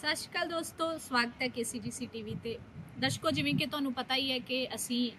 ਸਤਿ ਸ਼੍ਰੀ ਅਕਾਲ ਦੋਸਤੋ, ਸਵਾਗਤ ਹੈ KCGC TV ਤੇ। ਦਰਸ਼ਕੋ, ਜਿਵੇਂ ਕਿ ਤੁਹਾਨੂੰ ਪਤਾ ਹੀ ਹੈ ਕਿ ਅਸੀਂ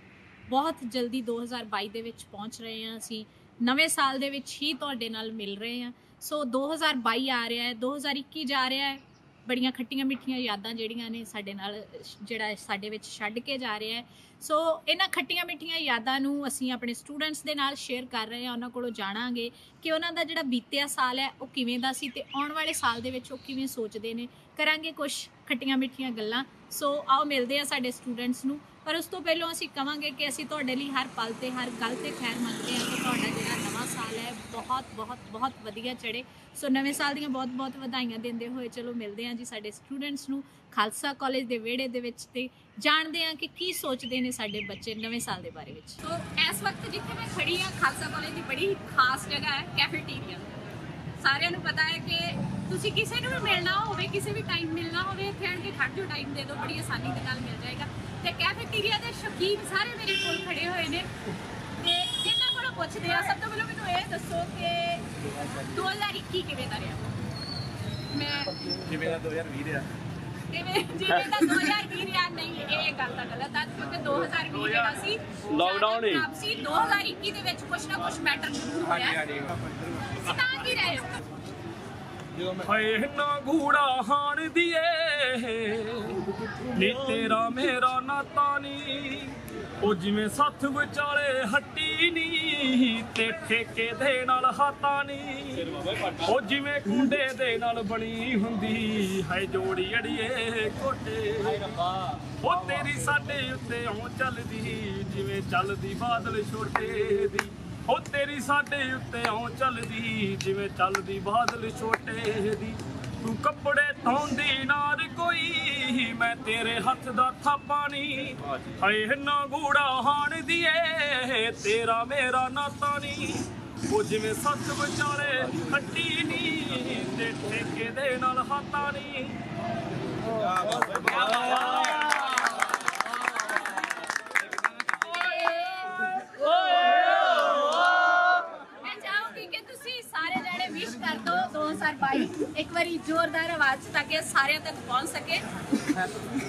ਬਹੁਤ ਜਲਦੀ 2022 ਦੇ ਵਿੱਚ ਪਹੁੰਚ ਰਹੇ ਹਾਂ। ਅਸੀਂ ਨਵੇਂ ਸਾਲ ਦੇ ਵਿੱਚ ਹੀ ਤੁਹਾਡੇ ਨਾਲ ਮਿਲ ਰਹੇ ਹਾਂ। ਸੋ 2022 ਆ ਰਿਹਾ ਹੈ 2021 ਜਾ ਰਿਹਾ ਹੈ। ਬੜੀਆਂ ਖੱਟੀਆਂ ਮਿੱਠੀਆਂ ਯਾਦਾਂ ਜਿਹੜੀਆਂ ਨੇ ਸਾਡੇ ਨਾਲ, ਜਿਹੜਾ ਸਾਡੇ ਵਿੱਚ ਛੱਡ ਕੇ ਜਾ ਰਿਹਾ ਹੈ। ਸੋ ਇਹਨਾਂ ਖੱਟੀਆਂ ਮਿੱਠੀਆਂ ਯਾਦਾਂ ਨੂੰ ਅਸੀਂ ਆਪਣੇ ਸਟੂਡੈਂਟਸ ਦੇ ਨਾਲ ਸ਼ੇਅਰ ਕਰ ਰਹੇ ਹਾਂ, ਉਹਨਾਂ ਕੋਲੋਂ ਜਾਣਾਂਗੇ ਕਿ ਉਹਨਾਂ ਦਾ ਜਿਹੜਾ ਬੀਤਿਆ ਸਾਲ ਹੈ, ਉਹ ਕਿਵੇਂ ਦਾ ਸੀ ਤੇ ਆਉਣ ਵਾਲੇ ਸਾਲ ਦੇ ਵਿੱਚ ਉਹ ਕਿਵੇਂ ਸੋਚਦੇ ਨੇ। ਕਰਾਂਗੇ ਕੁਝ ਖੱਟੀਆਂ ਮਿੱਠੀਆਂ ਗੱਲਾਂ। ਸੋ ਆਓ ਮਿਲਦੇ ਆ ਸਾਡੇ ਸਟੂਡੈਂਟਸ ਨੂੰ। ਪਰ ਉਸ ਤੋਂ ਪਹਿਲਾਂ ਅਸੀਂ ਕਵਾਂਗੇ ਕਿ ਅਸੀਂ ਤੁਹਾਡੇ ਲਈ ਹਰ ਪਲ ਤੇ, ਹਰ ਗੱਲ ਤੇ ਖੈਰ ਮੰਗਦੇ ਹਾਂ। ਕਿ ਤੁਹਾਡਾ ਜਿਹੜਾ ਨਵਾਂ ਸਾਲ ਹੈ, ਬਹੁਤ ਬਹੁਤ ਬਹੁਤ ਵਧੀਆ ਚੜੇ। ਸੋ ਨਵੇਂ ਸਾਲ ਦੀਆਂ ਬਹੁਤ ਬਹੁਤ ਵਧਾਈਆਂ ਦਿੰਦੇ ਹੋਏ ਚਲੋ ਮਿਲਦੇ ਹਾਂ ਜੀ ਸਾਡੇ ਸਟੂਡੈਂਟਸ ਨੂੰ ਖਾਲਸਾ ਕਾਲਜ ਦੇ ਵਿਹੜੇ ਦੇ ਵਿੱਚ ਤੇ ਜਾਣਦੇ ਹਾਂ ਕਿ ਕੀ ਸੋਚਦੇ ਨੇ ਸਾਡੇ ਬੱਚੇ ਨਵੇਂ ਸਾਲ ਦੇ ਬਾਰੇ ਵਿੱਚ। ਸੋ ਇਸ ਵਕਤ ਜਿੱਥੇ ਮੈਂ ਖੜੀ ਹਾਂ, ਖਾਲਸਾ ਕਾਲਜ ਦੀ ਬੜੀ ਖਾਸ ਜਗ੍ਹਾ ਹੈ ਕੈਫੇਟੇਰੀਆ ਸਾਰਿਆਂ ਨੂੰ ਪਤਾ ਹੈ ਕਿ ਤੁਸੀਂ ਕਿਸੇ ਨੂੰ ਵੀ ਮਿਲਣਾ ਹੋਵੇ, ਕਿਸੇ ਵੀ ਟਾਈਮ ਮਿਲਣਾ ਹੋਵੇ, ਇੱਥੇ ਆਣ ਕੇ ਖੜ ਜੋ ਟਾਈਮ ਦੇ ਦਿਓ, ਬੜੀ ਆਸਾਨੀ ਦੇ ਨਾਲ ਮਿਲ ਜਾਏਗਾ। ਤੇ ਕੈਫੇਟੇਰੀਆ ਦੇ ਸ਼ੌਕੀਨ ਸਾਰੇ ਮੇਰੇ ਕੋਲ ਖੜੇ ਹੋਏ ਨੇ। ਤੇ ਇਹਨਾਂ ਕੋਲੋਂ ਪੁੱਛਦੇ ਆ ਸਭ ਤੋਂ ਪਹਿਲਾਂ ਮੈਨੂੰ ਇਹ ਦੱਸੋ ਕਿ 2021 ਕਿਵੇਂ ਦਾ ਰਿਹਾ? ਮੈਂ ਜਿਵੇਂ ਦਾ 2020 ਰਿਹਾ? ਜਿਵੇਂ ਜਿਵੇਂ ਦਾ 2020 ਰਿਹਾ ਨਹੀਂ ਇਹ ਗੱਲ ਤਾਂ ਗਲਤ ਆ ਕਿਉਂਕਿ 2020 ਜਿਹੜਾ ਸੀ Lockdown ਹੀ। ਸੀ 2021 ਦੇ ਵਿੱਚ ਕੁਝ ਨਾ ਕੁਝ ਮੈਟਰ ਜ਼ਰੂਰ ਹੋਇਆ। ਤਾਂ ਕੀ ਰਹੇ ਹੋ? ਹਏ ਨਾ ਗੂੜਾ ਹਾਣ ਦੀਏ। ਨੀ ਤੇਰਾ ਮੇਰਾ ਨਾਤਾ ਨੀ, ਉਹ ਜਿਵੇਂ ਸੱਥ ਵਿਚਾਲੇ ਹੱਟੀ ਨੀ, ਤੇ ਠੇਕੇ ਦੇ ਨਾਲ ਹਾਤਾ ਨੀ। ਉਹ ਜਿਵੇਂ ਕੁੰਡੇ ਦੇ ਨਾਲ ਬਣੀ ਹੁੰਦੀ ਹੈ ਜੋੜੀ ਅੜੀਏ ਕੋਟੇ ਉਹ ਤੇਰੀ ਸਾਡੇ ਉੱਤੇ ਓਂ ਚੱਲਦੀ, ਜਿਵੇਂ ਚੱਲਦੀ ਬਾਦਲ ਛੋਟੇ ਦੀ। ਉਹ ਤੇਰੀ ਸਾਡੇ ਉੱਤੇ ਓਂ ਚੱਲਦੀ, ਜਿਵੇਂ ਚੱਲਦੀ ਬਾਦਲ ਛੋਟੇ ਦੀ। ਤੂੰ ਨਾਰ ਕੋਈ, ਮੈਂ ਤੇਰੇ ਹੱਥ ਦਾ ਥਾਪਾ ਨਹੀਂ ਹਏ ਨਾ ਗੂੜਾ ਹਾਣ ਦੀਏ, ਤੇਰਾ ਮੇਰਾ ਨਾਤਾ ਨਹੀਂ ਉਹ ਜਿਵੇਂ ਸੱਚ ਵਿਚਾਲੇ ਹੱਟੀ ਨਹੀਂ ਤੇ ਠੇਕੇ ਦੇ ਨਾਲ ਹਾਤਾ ਨਹੀਂ ਮੈਂ ਚਾਹੂੰਗੀ ਕਿ ਤੁਸੀਂ ਸਾਰੇ ਜਣੇ ਵਿਸ਼ ਕਰ ਦਿਓ 2022 ਇੱਕ ਵਾਰੀ ਜ਼ੋਰਦਾਰ ਆਵਾਜ਼ 'ਚ ਤਾਂ ਕਿ ਸਾਰਿਆਂ ਤੱਕ ਪਹੁੰਚ ਸਕੇ।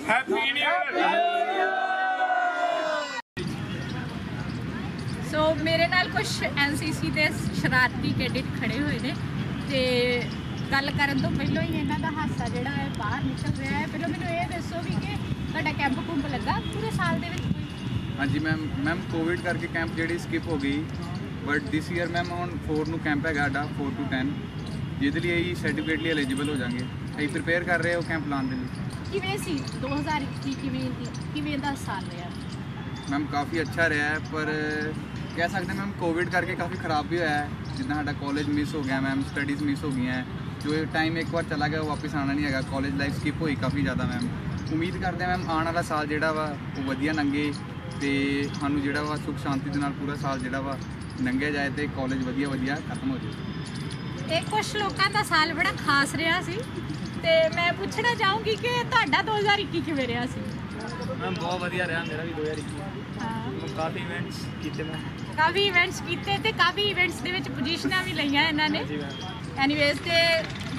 ਹੈਪੀ ਨਿਊ ਸੋ ਮੇਰੇ ਨਾਲ ਕੁਝ ਐਨਸੀਸੀ ਦੇ ਸ਼ਰਾਰਤੀ ਕੈਡਿਟ ਖੜੇ ਹੋਏ ਨੇ ਤੇ ਗੱਲ ਕਰਨ ਤੋਂ ਪਹਿਲਾਂ ਹੀ ਇਹਨਾਂ ਦਾ ਹਾਸਾ ਜਿਹੜਾ ਹੈ ਬਾਹਰ ਨਿਕਲ ਰਿਹਾ ਹੈ। ਪਹਿਲਾਂ ਮੈਨੂੰ ਇਹ ਦੱਸੋ ਵੀ ਕਿ ਤੁਹਾਡਾ ਕੈਂਪ ਕੁੰਪ ਲੱਗਾ ਪੂਰੇ ਸਾਲ ਦੇ ਵਿੱਚ ਕੋਈ? ਹਾਂਜੀ ਮੈਮ ਮੈਮ ਕੋਵਿਡ ਕਰਕੇ ਕੈਂਪ ਜਿਹੜੀ ਸਕਿਪ ਹੋ ਗਈ ਬਟ ਦਿਸ ਈਅਰ ਮੈਮ ਹੁਣ 4 ਨੂੰ ਕੈਂਪ ਹੈਗਾ ਸਾਡਾ 4 ਟੂ 10 ਜਿਹਦੇ ਲਈ ਅਸੀਂ ਸਰਟੀਫਿਕੇਟ ਲਈ ਐਲੀਜੀਬਲ ਹੋ ਜਾਾਂਗੇ। ਅਸੀਂ ਪ੍ਰਿਪੇਅਰ ਕਰ ਰਹੇ ਹਾਂ ਉਹ ਕੈਂਪ ਲਾਉਣ ਦੇ ਲਈ। ਕਿਵੇਂ ਸੀ? 2021 ਕਿਵੇਂ ਕਿਵੇਂ ਦਾ ਸਾਲ ਰਿਹਾ? ਮੈਮ ਕਾਫੀ ਅੱਛਾ ਰਿਹਾ ਹੈ ਪਰ ਕਹਿ ਸਕਦੇ ਮੈਮ ਕੋਵਿਡ ਕਰਕੇ ਕਾਫੀ ਖਰਾਬ ਵੀ ਹੋਇਆ ਹੈ। ਜਿੱਦਾਂ ਸਾਡਾ ਕਾਲਜ ਮਿਸ ਹੋ ਗਿਆ ਮੈਮ ਸਟੱਡੀਜ਼ ਮਿਸ ਹੋ ਗਈਆਂ। ਜੋ ਇਹ ਟਾਈਮ ਇੱਕ ਵਾਰ ਚਲਾ ਗਿਆ ਉਹ ਵਾਪਸ ਆਉਣਾ ਨਹੀਂ ਹੈਗਾ। ਕਾਲਜ ਲਾਈਫ ਸਕਿਪ ਹੋਈ ਕਾਫੀ ਜ਼ਿਆਦਾ ਮੈਮ ਉਮੀਦ ਕਰਦੇ ਹਾਂ ਮੈਮ ਆਉਣ ਵਾਲਾ ਸਾਲ ਜਿਹੜਾ ਵਾ ਉਹ ਵਧੀਆ ਲੰਘੇ ਤੇ ਸਾਨੂੰ ਜਿਹੜਾ ਵਾ ਸੁਖ ਸ਼ਾਂਤੀ ਦੇ ਨਾਲ ਪੂਰਾ ਸਾਲ ਜਿਹੜਾ ਵਾ ਲੰਘਿਆ ਜਾਏ ਤੇ ਕਾਲਜ ਵਧੀਆ ਵਧੀਆ ਖਤਮ ਹੋ ਜਾਏ। ਤੇ ਕੁਝ ਲੋਕਾਂ ਦਾ ਸਾਲ ਬੜਾ ਖਾਸ ਰਿਹਾ ਸੀ ਤੇ ਮੈਂ ਪੁੱਛਣਾ ਚਾਹੂੰਗੀ ਕਿ ਤੁਹਾਡਾ 2021 ਕਿਵੇਂ ਰਿਹਾ ਸੀ? ਮੈਮ ਬਹੁਤ ਵਧੀਆ ਰਿਹਾ ਮੇਰਾ ਵੀ 2021 ਹਾਂ। ਕਾਫੀ ਇਵੈਂਟਸ ਕੀਤੇ ਮੈਂ। ਕਾਫੀ ਇਵੈਂਟਸ ਕੀਤੇ ਤੇ ਕਾਫੀ ਇਵੈਂਟਸ ਦੇ ਵਿੱਚ ਪੋਜੀਸ਼ਨਾਂ ਵੀ ਲਈਆਂ ਇਹਨਾਂ ਨੇ। ਐਨੀਵੇਜ਼ ਤੇ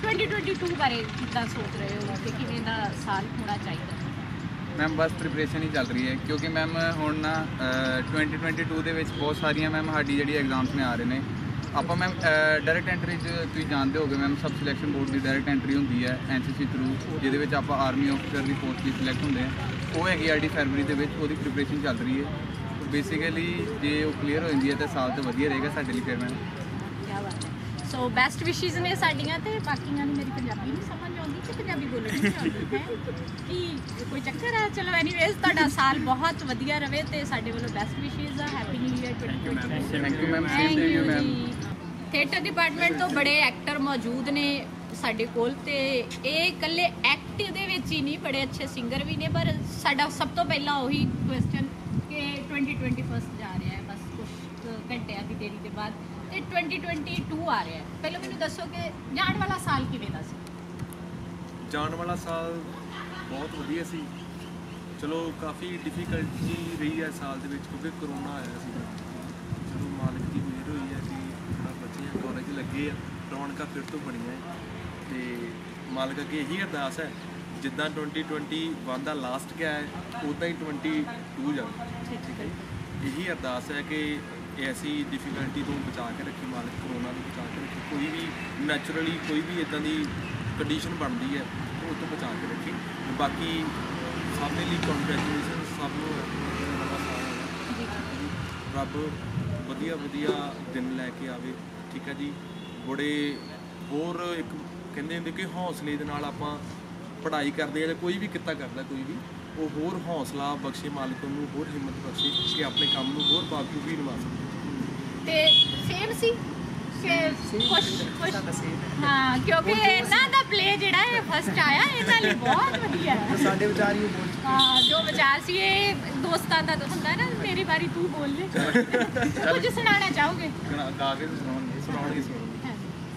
2022 ਬਾਰੇ ਕਿੱਦਾਂ ਸੋਚ ਰਹੇ ਹੋ ਕਿ ਕਿਵੇਂ ਦਾ ਸਾਲ ਹੋਣਾ ਚਾਹੀਦਾ? ਮੈਮ ਬਸ ਪ੍ਰੀਪਰੇਸ਼ਨ ਹੀ ਚੱਲ ਰਹੀ ਹੈ ਕਿਉਂਕਿ ਮੈਮ ਹੁਣ ਨਾ ਅਹ, 2022 ਦੇ ਵਿੱਚ ਬਹੁਤ ਸਾਰੀਆਂ ਮੈਮ ਸਾਡੀ ਜਿਹੜੀ ਐਗਜ਼ਾਮਸ ਨੇ ਆ ਰਹੇ ਨੇ। ਆਪਾਂ ਮੈਮ ਡਾਇਰੈਕਟ ਐਂਟਰੀ 'ਚ ਤੁਸੀਂ ਜਾਣਦੇ ਹੋਗੇ ਮੈਮ ਸਬ ਸਿਲੈਕਸ਼ਨ ਬੋਰਡ ਦੀ ਡਾਇਰੈਕਟ ਐਂਟਰੀ ਹੁੰਦੀ ਹੈ ਐਨਸੀਸੀ ਥਰੂ ਜਿਹਦੇ ਵਿੱਚ ਆਪਾਂ ਆਰਮੀ ਆਫੀਸਰ ਦੀ ਪੋਸਟ ਲਈ ਸਿਲੈਕਟ ਹੁੰਦੇ ਆ। ਉਹ ਹੈਗੀ ਆਡੀ ਫਰਵਰੀ ਦੇ ਵਿੱਚ ਉਹਦੀ ਪ੍ਰੀਪਰੇਸ਼ਨ ਚੱਲ ਰਹੀ ਹੈ। ਬੇਸਿਕਲੀ ਜੇ ਉਹ ਕਲੀਅਰ ਹੋ ਜਾਂਦੀ ਹੈ ਤਾਂ ਸਾਲ ਤਾਂ ਵਧੀਆ ਰਹੇਗਾ ਸਾਡੇ ਲਈ ਫਿਰ ਮੈਮ ਕੀ ਬਾਤ ਹੈ। ਸੋ ਬੈਸਟ ਵਿਸ਼ੇਸ ਨੇ ਸਾਡੀਆਂ ਤੇ ਬਾਕੀਆਂ ਨੂੰ ਮੇਰੀ ਪੰਜਾਬੀ ਨਹੀਂ ਸਮਝ ਆਉਂਦੀ ਕਿ ਪੰਜਾਬੀ ਬੋਲਣੀ ਨਹੀਂ ਆਉਂਦੀ ਹੈ? ਕੀ ਕੋਈ ਚੱਕਰ ਹੈ? ਚਲੋ ਐਨੀਵੇਜ਼ ਤੁਹਾਡਾ ਸਾਲ ਬਹੁਤ ਵਧੀਆ ਰਵੇ ਤੇ ਸਾਡੇ ਵੱਲੋਂ ਬੈਸਟ ਵਿਸ਼ੇਸ ਆ। Happy new year 2022 thank you ma'am same to you ma'am theatre department ਤੋਂ ਬੜੇ ਐਕਟਰ ਮੌਜੂਦ ਨੇ ਸਾਡੇ ਕੋਲ ਤੇ ਇਹ ਇਕੱਲੇ ਐਕਟ ਦੇ ਵਿੱਚ ਹੀ ਨਹੀਂ, ਬੜੇ ਅੱਛੇ ਸਿੰਗਰ ਵੀ ਨੇ, ਪਰ ਸਾਡਾ ਸਭ ਤੋਂ ਪਹਿਲਾਂ ਉਹੀ ਕੁਐਸਚਨ ਕਿ 2021 ਜਾ ਰਿਹਾ ਹੈ, ਬਸ ਕੁਝ ਘੰਟਿਆਂ ਦੀ ਦੇਰੀ ਦੇ ਬਾਅਦ ਤੇ 2022 ਆ ਰਿਹਾ ਹੈ। ਪਹਿਲਾਂ ਮੈਨੂੰ ਦੱਸੋ ਕਿ ਜਾਣ ਵਾਲਾ ਸਾਲ ਕਿਵੇਂ ਦਾ ਸੀ? ਜਾਣ ਵਾਲਾ ਸਾਲ ਬਹੁਤ ਵਧੀਆ ਸੀ। ਚਲੋ, ਕਾਫੀ ਡਿਫਿਕਲਟੀ ਰਹੀ ਹੈ ਸਾਲ ਦੇ ਵਿੱਚ ਕਿਉਂਕਿ ਕਰੋਨਾ ਆਇਆ ਸੀ। ਚਲੋ, ਮਾਲਕ ਦੀ ਮਿਹਰ ਹੋਈ ਹੈ ਕਿ ਥੋੜਾ ਬੱਚੇ ਕਾਲਜ ਲੱਗੇ ਆ। ਰੌਣਕਾਂ ਫਿਰ ਤੋਂ ਬਣੀਆਂ ਹੈ ਤੇ ਮਾਲਕ ਅੱਗੇ ਇਹੀ ਅਰਦਾਸ ਹੈ ਜਿੱਦਾਂ 2021 ਦਾ ਲਾਸਟ ਗਿਆ ਹੈ ਉਦਾਂ ਹੀ 22 ਜਾਵੇ ਠੀਕ ਹੈ ਜੀ। ਇਹੀ ਅਰਦਾਸ ਹੈ ਕਿ ਐਸੀ ਡਿਫਿਕਲਟੀ ਤੋਂ ਬਚਾ ਕੇ ਰੱਖੇ ਮਾਲਕ ਕਰੋਨਾ ਤੋਂ ਬਚਾ ਕੇ ਰੱਖੇ। ਕੋਈ ਵੀ ਨੈਚੁਰਲੀ ਕੋਈ ਵੀ ਇਦਾਂ ਦੀ ਕੰਡੀਸ਼ਨ ਬਣਦੀ ਹੈ ਉਹ ਤੋਂ ਬਚਾ ਕੇ ਰੱਖੇ। ਬਾਕੀ ਸਭ ਦੇ ਲਈ ਕੰਗ੍ਰੈਚੁਲੇਸ਼ਨ ਸਭ ਨੂੰ। ਰੱਬ ਵਧੀਆ ਵਧੀਆ ਦਿਨ ਲੈ ਕੇ ਆਵੇ। ਠੀਕ ਹੈ ਜੀ। ਬੜੇ ਹੋਰ ਇੱਕ ਕਹਿੰਦੇ ਹੁੰਦੇ ਕਿ ਹੌਸਲੇ ਦੇ ਨਾਲ ਆਪਾਂ ਪੜ੍ਹਾਈ ਕਰਦੇ ਆ ਜਾਂ ਕੋਈ ਵੀ ਕਿੱਤਾ ਕਰਦਾ ਕੋਈ ਵੀ ਉਹ ਹੋਰ ਹੌਸਲਾ ਬਖਸ਼ੇ ਮਾਲਕ ਨੂੰ ਹੋਰ ਹਿੰਮਤ ਬਖਸ਼ੇ ਕਿ ਆਪਣੇ ਕੰਮ ਨੂੰ ਹੋਰ ਬਾਖੂਬੀ ਨਿਭਾ ਸਕੇ। ਤੇ ਸੇਮ ਸੀ? ਕਿ ਖੁਸ਼ ਖੁਸ਼ ਹਾਂ। ਕਿਉਂਕਿ ਇਹਨਾਂ ਦਾ ਪਲੇ ਜਿਹੜਾ ਹੈ ਫਸਟ ਆਇਆ ਇਹਨਾਂ ਲਈ ਬਹੁਤ ਵਧੀਆ ਹੈ। ਸਾਡੇ ਵਿਚਾਰ ਹੀ ਬਹੁਤ ਹਾਂ ਜੋ ਵਿਚਾਰ ਸੀ ਇਹ ਦੋਸਤਾਂ ਦਾ ਤਾਂ ਹੁੰਦਾ ਨਾ ਮੇਰੀ ਵਾਰੀ ਤੂੰ ਬੋਲ ਲੈ। ਕੁਝ ਸੁਣਾਉਣਾ ਚਾਹੋਗੇ? ਗਾ ਕੇ ਸੁਣਾਉਣਗੇ ਸੁਣਾਉਣਗੇ ਸੁਣਾਉਣਗੇ।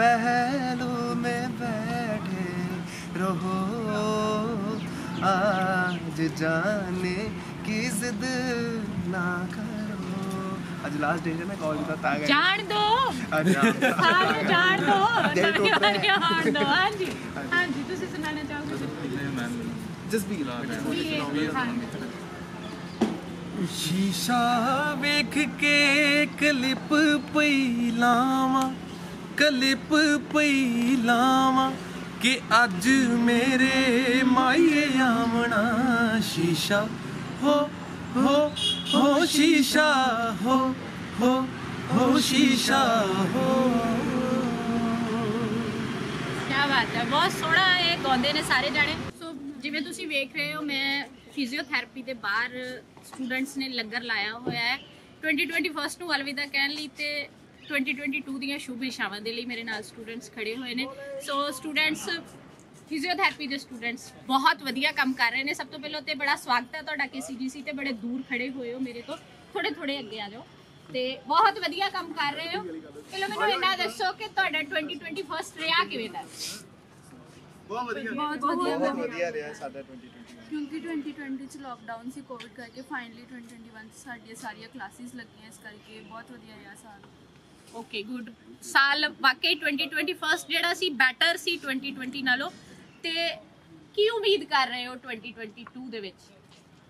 पहलू में बैठे रहो। आज जाने की जिद ना करो। आज लास्ट डे है कॉल का तागा जान दो। हाँ अरे हाँ हाँ, जान दो। जान दो हाँ जी हाँ जी। तुझे सुनाना चाहोगे जस्ट बी शीशा वेख के क्लिप पई लावा। ਕਲਿੱਪ ਪਈ ਲਾਵਾਂ ਕਿ ਅੱਜ ਮੇਰੇ ਮਾਈਏ ਆਵਣਾ ਸ਼ੀਸ਼ਾ। ਹੋ ਹੋ ਹੋ ਸ਼ੀਸ਼ਾ, ਹੋ ਹੋ ਹੋ ਸ਼ੀਸ਼ਾ, ਹੋ। ਕੀ ਬਾਤ ਹੈ, ਬਹੁਤ ਸੋਹਣਾ ਇਹ ਗਾਉਂਦੇ ਨੇ ਸਾਰੇ ਜਾਣੇ। ਸੋ ਜਿਵੇਂ ਤੁਸੀਂ ਵੇਖ ਰਹੇ ਹੋ, ਮੈਂ ਫਿਜ਼ੀਓਥੈਰੇਪੀ ਦੇ ਬਾਹਰ ਸਟੂਡੈਂਟਸ ਨੇ ਲੰਗਰ ਲਾਇਆ ਹੋਇਆ ਹੈ। 2021 ਨੂੰ ਅਲਵਿਦਾ ਕਹਿਣ ਲਈ ਤੇ 2022 ਦੀਆਂ ਸ਼ੁਭ ਇਸ਼ਾਵਾਂ ਦੇ ਲਈ ਮੇਰੇ ਨਾਲ ਸਟੂਡੈਂਟਸ ਖੜੇ ਹੋਏ ਨੇ। ਸੋ ਸਟੂਡੈਂਟਸ ਫਿਜ਼ੀਓਥੈਰੇਪੀ ਦੇ ਸਟੂਡੈਂਟਸ ਬਹੁਤ ਵਧੀਆ ਕੰਮ ਕਰ ਰਹੇ ਨੇ। ਸਭ ਤੋਂ ਪਹਿਲਾਂ ਤੇ ਬੜਾ ਸਵਾਗਤ ਹੈ ਤੁਹਾਡਾ KCGC ਤੇ ਬੜੇ ਦੂਰ ਖੜੇ ਹੋਏ ਹੋ ਮੇਰੇ ਤੋਂ। ਥੋੜੇ ਥੋੜੇ ਅੱਗੇ ਆ ਜਾਓ। ਤੇ ਬਹੁਤ ਵਧੀਆ ਕੰਮ ਕਰ ਰਹੇ ਹੋ। ਪਹਿਲਾਂ ਮੈਨੂੰ ਇਹਨਾਂ ਦੱਸੋ ਕਿ ਤੁਹਾਡਾ 2021 ਰਿਹਾ ਕਿਵੇਂ ਦਾ? ਬਹੁਤ ਵਧੀਆ। ਬਹੁਤ ਵਧੀਆ। ਰਿਹਾ ਸਾਡਾ 2021 ਕਿਉਂਕਿ 2020 ਚ ਲੋਕਡਾਊਨ ਸੀ ਕੋਵਿਡ ਕਰਕੇ ਫਾਈਨਲੀ 2021 ਚ ਸਾਡੀਆਂ ਸਾਰੀਆਂ ਕਲਾਸਿਸ ਲੱਗੀਆਂ ਇਸ ਕਰਕੇ ਬਹੁਤ ਵਧੀਆ ਰਿਹਾ ਸਾਲ ਓਕੇ ਗੁੱਡ ਸਾਲ ਵਾਕਈ 2021 ਜਿਹੜਾ ਸੀ ਬੈਟਰ ਸੀ 2020 ਨਾਲੋਂ। ਤੇ ਕੀ ਉਮੀਦ ਕਰ ਰਹੇ ਹੋ 2022 ਦੇ ਵਿੱਚ?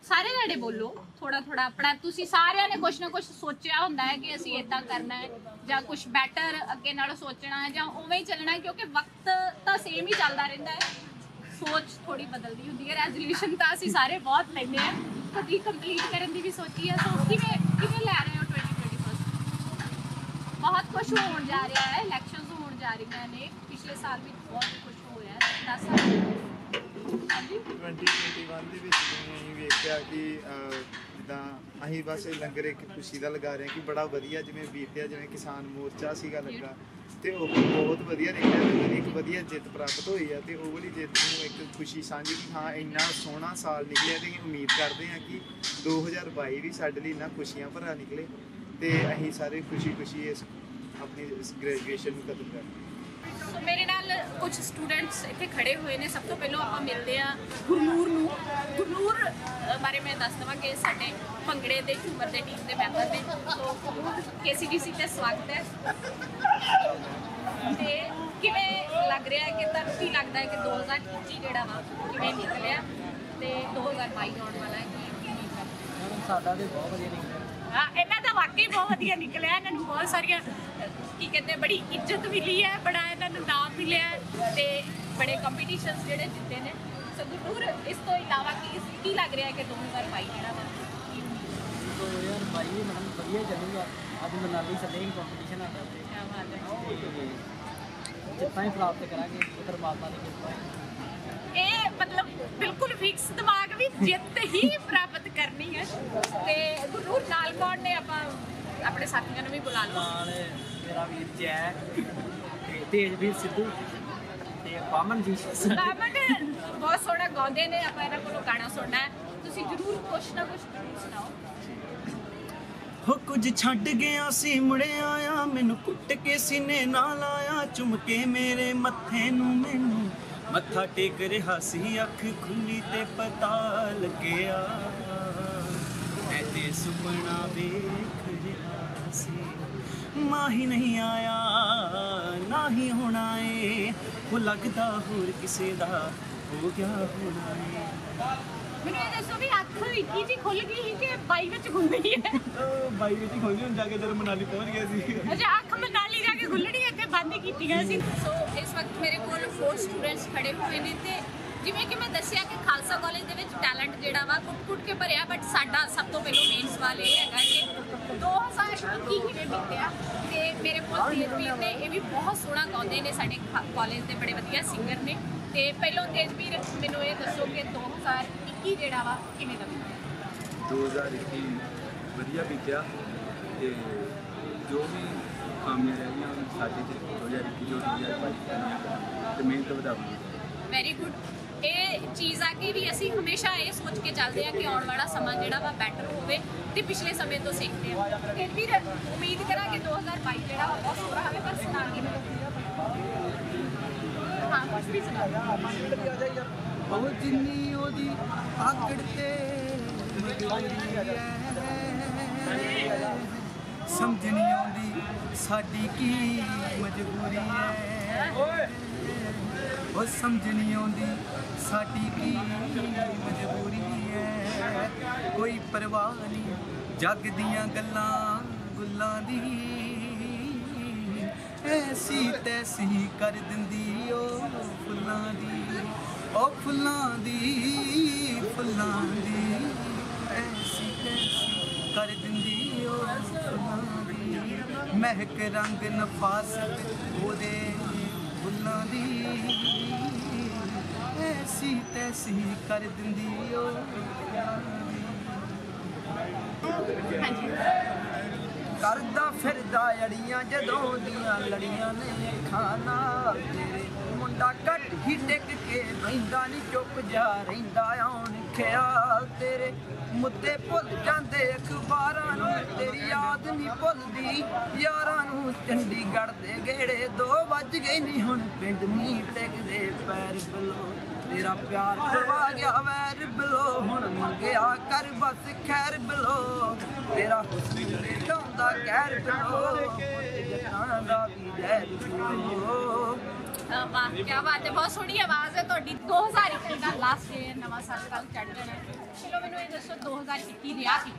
ਸਾਰੇ ਜਣੇ ਬੋਲੋ ਥੋੜਾ ਥੋੜਾ ਆਪਣਾ। ਤੁਸੀਂ ਸਾਰਿਆਂ ਨੇ ਕੁਝ ਨਾ ਕੁਝ ਸੋਚਿਆ ਹੁੰਦਾ ਹੈ ਕਿ ਅਸੀਂ ਇਦਾਂ ਕਰਨਾ ਹੈ, ਜਾਂ ਕੁਝ ਬੈਟਰ ਅੱਗੇ ਨਾਲੋਂ ਸੋਚਣਾ ਹੈ, ਜਾਂ ਉਵੇਂ ਹੀ ਚੱਲਣਾ ਹੈ, ਕਿਉਂਕਿ ਵਕਤ ਤਾਂ ਸੇਮ ਹੀ ਚੱਲਦਾ ਰਹਿੰਦਾ ਹੈ। ਸੋਚ ਥੋੜੀ ਬਦਲਦੀ ਹੁੰਦੀ ਹੈ ਰੈਜ਼ੋਲੂਸ਼ਨ ਤਾਂ ਅਸੀਂ ਸਾਰੇ ਬਹੁਤ ਲੈਂਦੇ ਆ ਕਦੀ ਕੰਪਲੀਟ ਕਰਨ ਦੀ ਵੀ ਸੋਚੀ ਹੈ, ਸੋ ਕਿਵੇਂ ਕਿਵੇਂ ਲੈ ਰਹੇ ਹੋ ਬਹੁਤ ਕੁਝ ਹੋਣ ਜਾ ਰਿਹਾ ਹੈ ਇਲੈਕਸ਼ਨਸ ਹੋਣ ਜਾ ਰਹੀਆਂ ਨੇ, ਪਿਛਲੇ ਸਾਲ ਵੀ ਬਹੁਤ ਕੁਝ ਹੋਇਆ ਹੈ 10 ਸਾਲ ਹਾਂਜੀ? 2021 ਦੇ ਵਿੱਚ ਜਿਵੇਂ ਅਸੀਂ ਵੇਖਿਆ ਕਿ ਜਿੱਦਾਂ ਅਸੀਂ ਬਸ ਇਹ ਲੰਗਰ ਇੱਕ ਖੁਸ਼ੀ ਦਾ ਲਗਾ ਰਹੇ ਹਾਂ ਕਿ ਬੜਾ ਵਧੀਆ ਜਿਵੇਂ ਬੀਤਿਆ, ਜਿਵੇਂ ਕਿਸਾਨ ਮੋਰਚਾ ਸੀਗਾ ਲੱਗਾ, ਤੇ ਉਹ ਬਹੁਤ ਵਧੀਆ ਨਿਕਲਿਆ ਤੇ ਇੱਕ ਵਧੀਆ ਜਿੱਤ ਪ੍ਰਾਪਤ ਹੋਈ ਆ ਤੇ ਉਹ ਵਾਲੀ ਜਿੱਤ ਨੂੰ ਇੱਕ ਖੁਸ਼ੀ ਸਾਂਝੀ ਕਿ ਹਾਂ, ਇੰਨਾ ਸੋਹਣਾ ਸਾਲ ਨਿਕਲਿਆ ਤੇ ਅਸੀਂ ਉਮੀਦ ਕਰਦੇ ਹਾਂ ਕਿ 2022 ਵੀ ਸਾਡੇ ਲਈ ਇੰਨਾ ਖੁਸ਼ੀਆਂ ਭਰਾ ਨਿਕਲੇ ਤੇ ਅਸੀਂ ਸਾਰੇ ਖੁਸ਼ੀ-ਖੁਸ਼ੀ ਇਸ ਆਪਣੀ ਇਸ ਗ੍ਰੈਜੂਏਸ਼ਨ ਨੂੰ ਖਤਮ ਕਰਾਂਗੇ ਸੋ ਮੇਰੇ ਨਾਲ ਕੁਝ ਸਟੂਡੈਂਟਸ ਇੱਥੇ ਖੜੇ ਹੋਏ ਨੇ। ਸਭ ਤੋਂ ਪਹਿਲਾਂ ਆਪਾਂ ਮਿਲਦੇ ਆ ਗੁਰਨੂਰ ਨੂੰ। ਗੁਰਨੂਰ ਬਾਰੇ ਮੈਂ ਦੱਸ ਦਵਾਂ ਕਿ ਸਾਡੇ ਭੰਗੜੇ ਦੇ ਝੂਮਰ ਦੇ ਟੀਮ ਦੇ ਮੈਂਬਰ ਨੇ। ਸੋ KCDC ਤੇ ਸਵਾਗਤ ਹੈ। ਤੇ ਕਿਵੇਂ ਲੱਗ ਰਿਹਾ ਹੈ ਕਿ ਤੁਹਾਨੂੰ ਕੀ ਲੱਗਦਾ ਹੈ ਕਿ 2021 ਜਿਹੜਾ ਵਾ ਕਿਵੇਂ ਨਿਕਲਿਆ? ਤੇ 2022 ਆਉਣ ਵਾਲਾ ਹੈ ਕੀ ਸਾਡਾ ਤੇ ਬਹੁਤ ਵਧੀਆ ਨਿਕਲਿਆ। ਇਹਨਾਂ ਦਾ ਵਾਕਈ ਬਹੁਤ ਵਧੀਆ ਨਿਕਲਿਆ ਇਹਨਾਂ ਨੂੰ ਬਹੁਤ ਸਾਰੀਆਂ ਕੀ ਕਹਿੰਦੇ ਬੜੀ ਇੱਜ਼ਤ ਮਿਲੀ ਹੈ ਬੜਾ ਇਹਨਾਂ ਨੂੰ ਨਾਮ ਮਿਲਿਆ ਤੇ ਬੜੇ ਕੰਪੀਟੀਸ਼ਨਸ ਜਿਹੜੇ ਜਿੱਤੇ ਨੇ। ਸੋ ਗੁਰਨੂਰ ਇਸ ਤੋਂ ਇਲਾਵਾ ਕੀ ਕੀ ਲੱਗ ਰਿਹਾ ਹੈ ਕਿ 2022 ਜਿਹੜਾ ਵਾ? ਕੀ ਉਮੀਦ ਹੈ? 2022 ਵੀ ਮੈਡਮ ਵਧੀਆ ਚੱਲੂਗਾ। ਅੱਜ ਮਨਾਲੀ ਕੰਪੀਟੀਸ਼ਨ ਤੇ ਜਿੱਤਾਂ ਹੀ ਪ੍ਰਾਪਤ ਕਰਾਂਗੇ ਪਰਮਾਤਮਾ ਦੀ ਕਿਰਪਾ ਹੈ। ਇਹ ਮਤਲਬ ਬਿਲਕੁਲ ਫਿਕਸ ਦਿਮਾਗ ਵੀ ਜਿੱਤ ਹੀ ਪ੍ਰਾਪਤ ਕਰਨੀ ਹੈ। ਤੇ ਗੁਰਨੂਰ ਨਾਲ ਕੌਣ ਨੇ ਆਪਾਂ ਆਪਣੇ ਸਾਥੀਆਂ ਨੂੰ ਵੀ ਬੁਲਾ ਲਓ ਨਾਲ ਮੇਰਾ ਵੀਰ ਜੈ ਤੇ ਤੇਜਵੀਰ ਸਿੱਧੂ ਤੇ ਬਾਮਨ ਜੀ। ਬਾਮਨ ਬਹੁਤ ਸੋਹਣਾ ਗਾਉਂਦੇ ਨੇ ਆਪਾਂ ਇਹਨਾਂ ਕੋਲੋਂ ਗਾਣਾ ਸੁਣਨਾ ਹੈ। ਤੁਸੀਂ ਜ਼ਰੂਰ ਕੁਛ ਨਾ ਕੁਛ ਸੁਣਾਓ। ਹੋ ਕੁਝ ਛੱਡ ਗਿਆ ਸੀ ਮੁੜਿਆ ਆਇਆ। ਮੈਨੂੰ ਕੁੱਟ ਕੇ ਸੀਨੇ ਨਾਲ ਆਇਆ। ਚੁੰਮ ਕੇ ਮੇਰੇ ਮੱਥੇ ਨੂੰ ਮੈਨੂੰ ਮੱਥਾ ਟੇਕ ਰਿਹਾ ਸੀ, ਅੱਖ ਖੁੱਲੀ ਤੇ ਪਤਾ ਲੱਗਿਆ ਮੈਂ ਤੇ ਸੁਪਨਾ ਵੇਖ ਰਿਹਾ ਸੀ, ਮਾਹੀ ਨਹੀਂ ਆਇਆ ਨਾ ਹੀ ਹੋਣਾ ਏ ਉਹ ਲੱਗਦਾ ਹੋਰ ਕਿਸੇ ਦਾ ਹੋ ਗਿਆ ਹੋਣਾ ਏ। ਮੈਨੂੰ ਇਹ ਦੱਸੋ ਵੀ ਅੱਖ ਇੱਕੀ ਜੀ ਖੁੱਲ ਗਈ ਸੀ ਕਿ ਬਾਈ ਵਿੱਚ ਗਈ ਹੈ? ਉਹ ਬਾਈ ਵਿੱਚ ਖੋਲੀ ਹੁਣ ਜਾ ਕੇ ਜਦੋਂ ਮਨਾਲੀ ਪਹੁੰਚ ਗਏ ਸੀ। ਅੱਛਾ ਅੱਖ ਮਨਾਲੀ ਜਾ ਕੇ ਖੁੱਲਣੀ ਇੱਥੇ ਬੰਦ ਕੀਤੀ ਗਈ ਸੀ। ਸੋ ਇਸ ਵਕਤ ਮੇਰੇ ਕੋਲ ਫੋਰ ਸਟੂਡੈਂਟਸ ਖੜੇ ਹੋਏ ਨੇ ਤੇ ਜਿਵੇਂ ਕਿ ਮੈਂ ਦੱਸਿਆ ਕਿ ਖਾਲਸਾ ਕਾਲਜ ਦੇ ਵਿੱਚ ਟੈਲੈਂਟ ਜਿਹੜਾ ਵਾ ਕੁੱਟ-ਕੁੱਟ ਕੇ ਭਰਿਆ ਬਟ ਸਾਡਾ ਸਭ ਤੋਂ ਪਹਿਲਾਂ ਮੇਨ ਸਵਾਲ ਇਹ ਹੈਗਾ ਕਿ 2021 ਕਿਵੇਂ ਬੀਤਿਆ ਤੇ ਮੇਰੇ ਕੋਲ ਤੇਜਵੀਰ ਨੇ ਇਹ ਵੀ ਬਹੁਤ ਸੋਹਣਾ ਗਾਉਂਦੇ ਨੇ ਸਾਡੇ ਕਾਲਜ ਦੇ ਬੜੇ ਵਧੀਆ ਸਿੰਗਰ ਨੇ। ਤੇ ਪਹਿਲਾਂ ਤੇਜਵੀਰ ਮੈਨੂੰ ਇਹ ਦੱਸੋ ਕਿ 2021 ਜਿਹੜਾ ਵਾ? ਕਿਵੇਂ ਦਾ ਬੀਤਿਆ 2021 ਵਧੀਆ ਬੀਤਿਆ ਤੇ ਜੋ ਵੀ ਖਾਮੀਆਂ ਰਹਿ ਗਈਆਂ ਉਹ ਸਾਡੇ ਚ 2021 ਜੋ 2022 ਤੇ ਮਿਹਨਤ ਵਧਾਵਾਂਗੇ ਵੈਰੀ ਗੁੱਡ ਇਹ ਚੀਜ਼ ਆ ਕਿ ਵੀ ਅਸੀਂ ਹਮੇਸ਼ਾ ਇਹ ਸੋਚ ਕੇ ਚੱਲਦੇ ਆ ਕਿ ਆਉਣ ਵਾਲਾ ਸਮਾਂ ਜਿਹੜਾ ਵਾ ਬੈਟਰ ਹੋਵੇ ਤੇ ਪਿਛਲੇ ਸਮੇਂ ਤੋਂ ਸਿੱਖਦੇ ਆ। ਤੇ ਫਿਰ ਉਮੀਦ ਕਰਾਂਗੇ 2022 ਜਿਹੜਾ ਵਾ ਬਹੁਤ ਸੋਹਣਾ ਹੋਵੇ ਪਰ ਸੁਣਾਗੇ। ਹਾਂ ਕੁਝ ਵੀ ਸੁਣਾ ਉਹ ਜਿੰਨੀ ਉਹਦੀ ਆਕੜ ਤੇ ਸਮਝ ਨਹੀਂ ਆਉਂਦੀ, ਸਾਡੀ ਕੀ ਮਜਬੂਰੀ ਹੈ? ਉਹ ਸਮਝ ਨਹੀਂ ਆਉਂਦੀ, ਸਾਡੀ ਕੀ ਮਜਬੂਰੀ ਹੈ? ਕੋਈ ਪਰਵਾਹ ਨਹੀਂ, ਜੱਗ ਦੀਆਂ ਗੱਲਾਂ, ਗੁੱਲਾਂ ਦੀ। ਐਸੀ ਤੈਸੀ ਕਰ ਦਿੰਦੀ ਉਹ ਫੁੱਲਾਂ ਦੀ। ਉਹ ਫੁੱਲਾਂ ਦੀ ਫੁੱਲਾਂ ਦੀ, ਐਸੀ ਤੈਸੀ ਕਰ ਦਿੰਦੀ ਉਹ ਫੁੱਲਾਂ ਦੀ। ਮਹਿਕ ਰੰਗ ਨਫਾਸਤ ਉਹਦੇ ਫੁੱਲਾਂ ਦੀ। ਐਸੀ ਤੈਸੀ ਕਰ ਦਿੰਦੀ ਉਹ ਕਰਦਾ ਫਿਰਦਾ ਅੜੀਆਂ ਜਦੋਂ ਦੀਆਂ ਲੜੀਆਂ ਨੇ ਖਾਣਾ ਤੇਰੇ ਮੁੰਡਾ ਕੱਟ ਹੀ ਟਿਕ ਕੇ ਰਹਿੰਦਾ ਨਹੀਂ ਚੁੱਪ ਜਾ ਰਹਿੰਦਾ ਆਉਣ ਖਿਆਲ ਤੇਰੇ ਮੁੱਦੇ ਭੁੱਲ ਜਾਂਦੇ ਅਖਬਾਰਾਂ ਨੂੰ, ਤੇਰੀ ਯਾਦ ਨਹੀਂ ਭੁੱਲਦੀ। ਯਾਰਾਂ ਨੂੰ ਚੰਡੀਗੜ੍ਹ ਦੇ ਗੇੜੇ ਦੋ ਵੱਜ ਗਏ ਨਹੀਂ ਹੁਣ, ਪਿੰਡ ਨਹੀਂ ਟਿਕਦੇ ਪੈਰ ਬਲੋ। ਤੇਰਾ ਪਿਆਰ ਪਵਾ ਗਿਆ ਵੈਰ ਬਲੋ, ਹੁਣ ਮੰਗਿਆ ਕਰ ਬਸ ਖੈਰ ਬਲੋ। ਤੇਰਾ ਹੁਸਨ ਢਾਉਂਦਾ ਕਹਿਰ ਬਲੋ ਜੱਟਾਂ ਦਾ ਵੀ ਜੈਰ ਬਲੋ। ਵਾਹ ਕੀ ਬਾਤ ਹੈ ਬਹੁਤ ਸੋਹਣੀ ਆਵਾਜ਼ ਹੈ ਤੁਹਾਡੀ। 2021 ਦਾ ਲਾਸਟ ਡੇ ਨਵਾਂ ਸਾਲ ਕੱਲ ਚੜ ਜਾਣਾ ਹੈ। ਚਲੋ ਮੈਨੂੰ ਇਹ ਦੱਸੋ 2021 ਰਿਹਾ ਕੀ?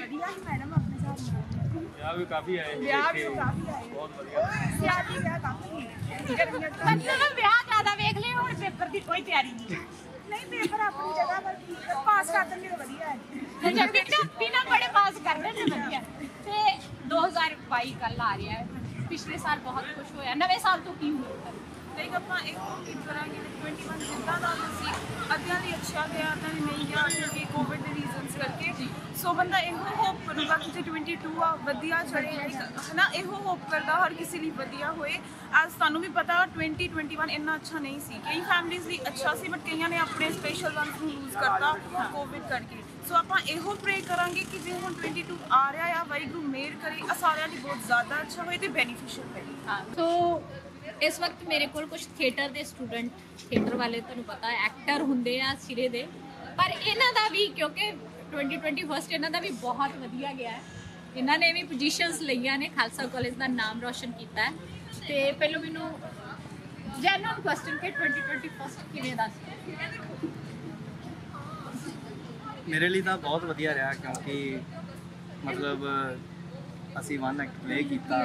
ਵਧੀਆ ਹੀ ਮੈਡਮ ਆਪਣੇ ਹਿਸਾਬ ਨਾਲ ਵਿਆਹ ਵੀ ਕਾਫੀ ਆਏ ਵਿਆਹ ਵੀ ਕਾਫੀ ਆਏ। ਬਹੁਤ ਵਧੀਆ। ਸਿਆਦੀ ਵਿਆਹ ਕਾਫੀ ਗਰਮੀਆਂ ਚ ਮਤਲਬ ਵਿਆਹ ਜ਼ਿਆਦਾ ਵੇਖ ਲਏ ਹੁਣ ਪੇਪਰ ਦੀ ਕੋਈ ਤਿਆਰੀ ਨਹੀਂ ਨਹੀਂ ਪੇਪਰ ਆਪਣੀ ਜਗ੍ਹਾ ਪਰ ਠੀਕ ਹੈ ਪਾਸ ਕਰ ਦਿੰਦੇ ਤਾਂ ਵਧੀਆ ਹੈ। ਤੇ ਜਦ ਬਿਨਾ ਬਿਨਾ ਬੜੇ ਪਾਸ ਕਰਦੇ ਨੇ ਵਧੀਆ। ਤੇ 2022 ਕੱਲ ਆ ਰਿਹਾ ਹੈ। ਪਿਛਲੇ ਸਾਲ ਬਹੁਤ ਕੁਝ ਹੋਇਆ। ਨਵੇਂ ਸਾਲ ਤੋਂ ਕੀ ਉਮੀਦ ਹੈ? ਲਾਈਕ ਆਪਾਂ ਇੱਕ ਉਮੀਦ ਕਰਾਂਗੇ 21 ਜਿੱਦਾਂ ਦਾ ਸੀ, ਅੱਧਿਆਂ ਲਈ ਅੱਛਾ ਗਿਆ ਤਾਂ ਨਹੀਂ ਗਿਆ ਕਿਉਂਕਿ ਕੋਵਿਡ ਦੇ ਰੀਜ਼ਨਸ ਕਰਕੇ। ਸੋ ਬੰਦਾ ਇਹੋ ਹੋਪ ਕਰੂਗਾ ਕਿ ਜੇ 22 ਆ, ਵਧੀਆ ਚੜੇ ਹਨਾ, ਇਹੋ ਹੋਪ ਕਰਦਾ ਹਰ ਕਿਸੇ ਲਈ ਵਧੀਆ ਹੋਏ। ਐਸ ਤੁਹਾਨੂੰ ਵੀ ਪਤਾ 2021 ਇੰਨਾ ਅੱਛਾ ਨਹੀਂ ਸੀ। ਕਈ ਫੈਮਲੀਜ਼ ਲਈ ਅੱਛਾ ਸੀ ਬਟ ਕਈਆਂ ਨੇ ਆਪਣੇ ਸਪੈਸ਼ਲ ਵਨਸ ਨੂੰ ਲੂਜ਼ ਕਰਤਾ ਕੋਵਿਡ ਕਰਕੇ। ਸੋ ਆਪਾਂ ਇਹੋ ਪ੍ਰੇ ਕਰਾਂਗੇ ਕਿ ਜੇ ਹੁਣ 22 ਆ ਰਿਹਾ ਆ, ਵਾਹਿਗੁਰੂ ਮਿਹਰ ਕਰੇ ਸਾਰਿਆਂ ਲਈ ਬਹੁਤ ਜ਼ਿਆਦਾ ਅੱਛਾ ਹੋਏ ਤੇ ਬੈਨੀਫੀਸ਼ੀਅਲ ਹੋਏ। ਸੋ ਇਸ ਵਕਤ ਮੇਰੇ ਕੋਲ ਕੁਝ ਥੀਏਟਰ ਦੇ ਸਟੂਡੈਂਟ ਥੀਏਟਰ ਵਾਲੇ ਤੁਹਾਨੂੰ ਪਤਾ ਐਕਟਰ ਹੁੰਦੇ ਆ ਸਿਰੇ ਦੇ। ਪਰ ਇਹਨਾਂ ਦਾ ਵੀ, ਕਿਉਂਕਿ 2020 ਇਹਨਾਂ ਦਾ ਵੀ ਬਹੁਤ ਵਧੀਆ ਗਿਆ ਹੈ। ਇਹਨਾਂ ਨੇ ਵੀ ਪੋਜੀਸ਼ਨਸ ਲਈਆਂ ਨੇ, ਖਾਲਸਾ ਕਾਲਜ ਦਾ ਨਾਮ ਰੋਸ਼ਨ ਕੀਤਾ ਹੈ। ਤੇ ਪਹਿਲਾਂ ਮੈਨੂੰ ਜਨਰਲ ਕੁਐਸਚਨ ਕਿ 2020 ਕਿਵੇਂ ਦਾ ਸੀ? ਮੇਰੇ ਲਈ ਤਾਂ ਬਹੁਤ ਵਧੀਆ ਰਿਹਾ, ਕਿਉਂਕਿ ਮਤਲਬ, ਅਸੀਂ ਵਨ ਐਕਟ ਪਲੇ ਕੀਤਾ।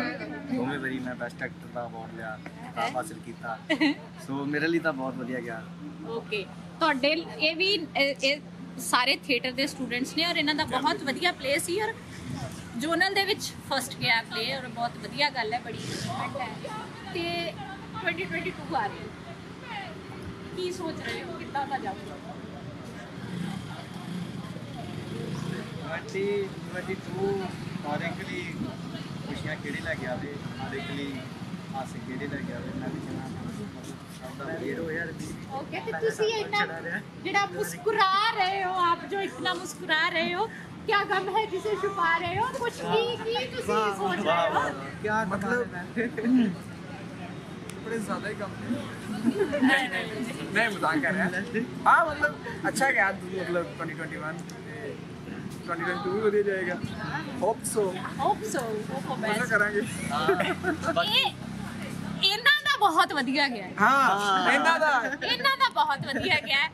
ਦੋਵੇਂ ਵਾਰੀ ਮੈਂ ਬੈਸਟ ਐਕਟਰ ਦਾ ਅਵਾਰਡ ਲਿਆ। ਖਿਤਾਬ ਹਾਸਿਲ ਕੀਤਾ ਸੋ ਮੇਰੇ ਲਈ ਤਾਂ ਬਹੁਤ ਵਧੀਆ ਗਿਆ ਓਕੇ ਤੁਹਾਡੇ ਇਹ ਵੀ ਇਹ ਸਾਰੇ ਥੀਏਟਰ ਦੇ ਸਟੂਡੈਂਟਸ ਨੇ ਔਰ ਇਹਨਾਂ ਦਾ ਬਹੁਤ ਵਧੀਆ ਪਲੇ ਸੀ ਔਰ ਜੋਨਲ ਦੇ ਵਿੱਚ ਫਸਟ ਗਿਆ ਪਲੇ ਔਰ ਬਹੁਤ ਵਧੀਆ ਗੱਲ ਹੈ ਬੜੀ ਅਚੀਵਮੈਂਟ ਹੈ ਤੇ 2022 ਆ ਰਹੀ ਹੈ ਕੀ ਸੋਚ ਰਹੇ ਹੋ ਕਿੱਦਾਂ ਦਾ ਜਾਊਗਾ 2022 ਹਰ ਇੱਕ ਲਈ ਖੁਸ਼ੀਆਂ ਕਿਹੜੇ ਲੈ ਕੇ ਆਵੇ ਹਰ ਇੱਕ ਲਈ ਆ ਸਕੇ ਲੱਗਿਆ ਹੋਇਆ ਮੈਂ ਵੀ ओके तो ਤੁਸੀਂ ਇਤਨਾ ਜਿਹੜਾ ਮੁਸਕਰਾ ਰਹੇ ਹੋ ਆਪ ਜੋ ਇਤਨਾ ਮੁਸਕਰਾ ਰਹੇ ਹੋ क्या गम है जिसे छुपा रहे हो? कुछ की की ਤੁਸੀਂ सोच रहे हो? क्या मतलब बड़े ज़्यादा ही गम नहीं नहीं नहीं। मज़ाक कर रहे हैं। हाँ मतलब अच्छा गया मतलब 2021 2022 भी ਵਧੀਆ ਜਾਏਗਾ hope so hope so hope best ਕਰਾਂਗੇ ਬਹੁਤ ਵਧੀਆ ਗਿਆ ਹੈ। ਹਾਂ ਇਹਨਾਂ ਦਾ ਇਹਨਾਂ ਦਾ ਬਹੁਤ ਵਧੀਆ ਗਿਆ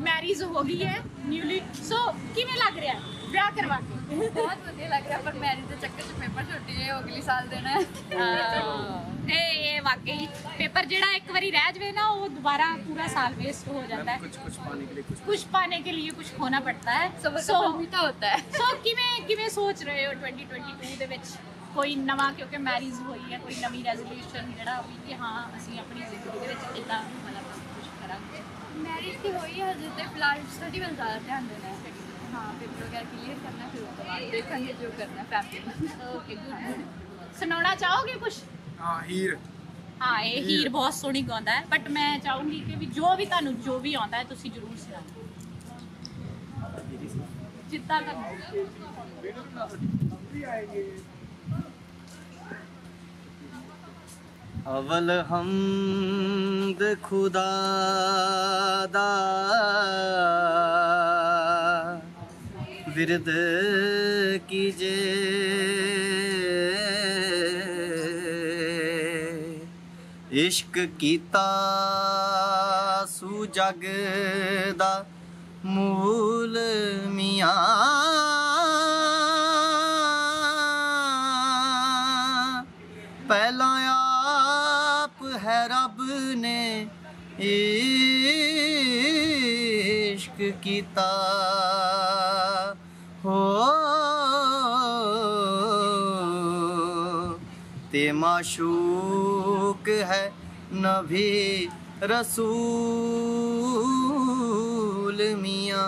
ਮੈਰਿਜ ਹੋ ਗਈ ਹੈ ਨਿਊਲੀ ਸੋ ਕਿਵੇਂ ਲੱਗ ਰਿਹਾ ਹੈ ਵਿਆਹ ਕਰਵਾ ਕੇ ਬਹੁਤ ਵਧੀਆ ਲੱਗ ਰਿਹਾ ਪਰ ਮੈਰਿਜ ਦੇ ਚੱਕਰ 'ਚ ਪੇਪਰ ਛੁੱਟੀ ਹੈ ਉਹ ਅਗਲੇ ਸਾਲ ਦੇਣਾ ਹੈ ਇਹ ਇਹ ਵਾਕਈ ਪੇਪਰ ਜਿਹੜਾ ਇੱਕ ਵਾਰੀ ਰਹਿ ਜਵੇ ਨਾ ਉਹ ਦੁਬਾਰਾ ਪੂਰਾ ਸਾਲ वेस्ट हो जाता है कुछ कुछ पाने के लिए कुछ कुछ पाने के लिए कुछ खोना पड़ता है ਸਬਰ So, का मीठा होता है ਸੋ ਕਿਵੇਂ ਕਿਵੇਂ ਸੋਚ ਰਹੇ ਹੋ 2022 ਦੇ ਵਿੱਚ ਕੋਈ ਨਵਾਂ ਕਿਉਂਕਿ ਮੈਰਿਜ ਹੋਈ ਹੈ ਕੋਈ ਨਵੀਂ ਰੈਜ਼ੋਲੂਸ਼ਨ ਜਿਹੜਾ ਵੀ ਕਿ ਹਾਂ ਅਸੀਂ ਆਪਣੀ ਜ਼ਿੰਦਗੀ ਦੇ ਵਿੱਚ ਇਦਾਂ ਮਤਲਬ ਕੁਝ ਕਰਾਂਗੇ। ਮੈਰਿਜ ਦੀ ਹੋਈ ਹੈ ਹਜੇ ਤੇ ਫਿਲਹਾਲ ਸਟੱਡੀ ਵੱਲ ਜ਼ਿਆਦਾ ਧਿਆਨ ਦੇਣਾ ਹੈ। ਹਾਂ ਪੇਪਰ ਵਗੈरह ਕਲੀਅਰ ਕਰਨਾ ਫਿਰ ਉਸ ਤੋਂ ਬਾਅਦ ਦੇਖਾਂਗੇ ਜੋ ਕਰਨਾ ਫੈਮਿਲੀ ਓਕੇ ਗੁੱਡ ਸੁਣਾਉਣਾ ਚਾਹੋਗੇ ਕੁਝ ਹਾਂ ਹੀਰ। ਹਾਂ ਇਹ ਹੀਰ। ਬਹੁਤ ਸੋਹਣੀ ਗਾਉਂਦਾ ਹੈ ਬਟ ਮੈਂ ਚਾਹੂੰਗੀ ਕਿ ਵੀ ਜੋ ਵੀ ਤੁਹਾਨੂੰ ਜੋ ਵੀ ਆਉਂਦਾ ਹੈ ਤੁਸੀਂ ਜ਼ਰੂਰ ਸੁਣਾਓ। ਜਿੱਦਾਂ ਦਾ ਅਵਲ ਹਮਦ ਖੁਦਾ ਦਾ ਵਿਰਦ ਕੀਜੇ ਇਸ਼ਕ ਕੀਤਾ ਸੂ ਜਗ ਦਾ ਮੂਲ ਮੀਆਂ ਪਹਿਲਾਂ ਆਪ ਹੈ ਰੱਬ ਨੇ ਇਸ਼ਕ ਕੀਤਾ ਹੋ ਤੇ ਮਾਸ਼ੂਕ ਹੈ ਨਬੀ ਰਸੂਲ ਮੀਆਂ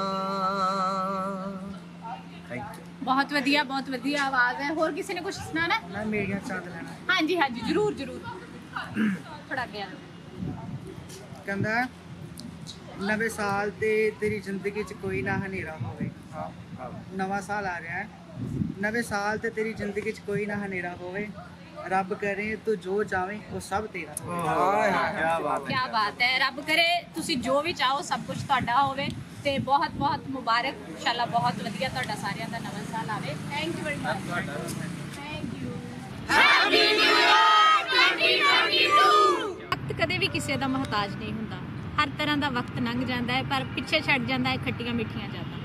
ਥੈਂਕ ਯੂ ਬਹੁਤ ਵਧੀਆ ਬਹੁਤ ਵਧੀਆ ਆਵਾਜ਼ ਹੈ ਹੋਰ ਕਿਸੇ ਨੇ ਕੁਝ ਸੁਣਾਣਾ मैं मेरियां चांद लेना ਹਾਂਜੀ ਹਾਂਜੀ ਜ਼ਰੂਰ ਜ਼ਰੂਰ ਥੋੜਾ ਗਿਆ ਕਹਿੰਦਾ ਨਵੇਂ ਸਾਲ ਤੇ ਤੇਰੀ ਜ਼ਿੰਦਗੀ 'ਚ ਕੋਈ ਨਾ ਹਨੇਰਾ ਹੋਵੇ। ਨਵਾਂ ਸਾਲ ਆ ਰਿਹਾ ਹੈ। ਨਵੇਂ ਸਾਲ ਤੇ ਤੇਰੀ ਜ਼ਿੰਦਗੀ 'ਚ ਕੋਈ ਨਾ ਹਨੇਰਾ ਹੋਵੇ। ਰੱਬ ਕਰੇ ਤੂੰ ਜੋ ਚਾਵੇਂ ਉਹ ਸਭ ਤੇਰਾ ਹੋਵੇ। ਕੀ ਬਾਤ ਹੈ। ਰੱਬ ਕਰੇ ਤੁਸੀਂ ਜੋ ਵੀ ਚਾਹੋ ਸਭ ਕੁਝ ਤੁਹਾਡਾ ਹੋਵੇ। ਤੇ ਬਹੁਤ ਬਹੁਤ ਮੁਬਾਰਕ। ਇਨਸ਼ਾਅੱਲਾ ਬਹੁਤ ਵਧੀਆ ਤੁਹਾਡਾ ਸਾਰਿਆਂ ਦਾ ਨਵਾਂ ਸਾਲ ਆਵੇ। Thank you very much thank you ਵਕਤ ਕਦੇ ਵੀ ਕਿਸੇ ਦਾ ਮੁਹਤਾਜ ਨਹੀਂ ਹੁੰਦਾ। ਹਰ ਤਰ੍ਹਾਂ ਦਾ ਵਕਤ ਲੰਘ ਜਾਂਦਾ ਹੈ, ਪਰ ਪਿੱਛੇ ਛੱਡ ਜਾਂਦਾ ਹੈ, ਖੱਟੀਆਂ ਮਿੱਠੀਆਂ ਯਾਦਾਂ।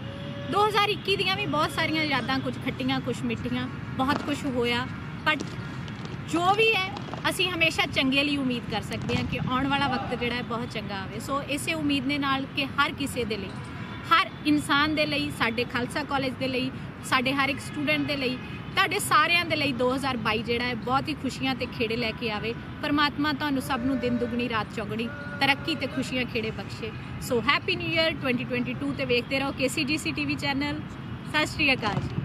2021 ਦੀਆਂ ਵੀ ਬਹੁਤ ਸਾਰੀਆਂ ਯਾਦਾਂ, ਕੁਝ ਖੱਟੀਆਂ, ਕੁਝ ਮਿੱਠੀਆਂ, ਬਹੁਤ ਕੁਝ ਹੋਇਆ। ਬਟ ਜੋ ਵੀ ਹੈ, ਅਸੀਂ ਹਮੇਸ਼ਾ ਚੰਗੇ ਲਈ ਉਮੀਦ ਕਰ ਸਕਦੇ ਹਾਂ ਕਿ ਆਉਣ ਵਾਲਾ ਵਕਤ ਜਿਹੜਾ ਹੈ, ਬਹੁਤ ਚੰਗਾ ਆਵੇ। ਸੋ ਇਸੇ ਉਮੀਦ ਦੇ ਨਾਲ ਕਿ ਹਰ ਕਿਸੇ ਦੇ ਲਈ ਇਨਸਾਨ ਦੇ ਲਈ, ਸਾਡੇ ਖਾਲਸਾ ਕਾਲਜ ਦੇ ਲਈ, ਸਾਡੇ ਹਰ ਇੱਕ ਸਟੂਡੈਂਟ ਦੇ ਲਈ, ਤੁਹਾਡੇ ਸਾਰਿਆਂ ਦੇ ਲਈ 2022 ਜਿਹੜਾ ਹੈ, ਬਹੁਤ ਹੀ ਖੁਸ਼ੀਆਂ ਤੇ ਖੇੜੇ ਲੈ ਕੇ ਆਵੇ। ਪਰਮਾਤਮਾ ਤੁਹਾਨੂੰ ਸਭ ਨੂੰ ਦਿਨ ਦੁਗਣੀ, ਰਾਤ ਚੌਗਣੀ, ਤਰੱਕੀ ਤੇ ਖੁਸ਼ੀਆਂ ਖੇੜੇ ਬਖਸ਼ੇ। ਸੋ ਹੈਪੀ ਨਿਊ ਇਅਰ 2022 ਤੇ ਵੇਖਦੇ ਰਹੋ KCGC ਟੀਵੀ ਚੈਨਲ ਸਤਿ ਸ਼੍ਰੀ ਅਕਾਲ ਜੀ।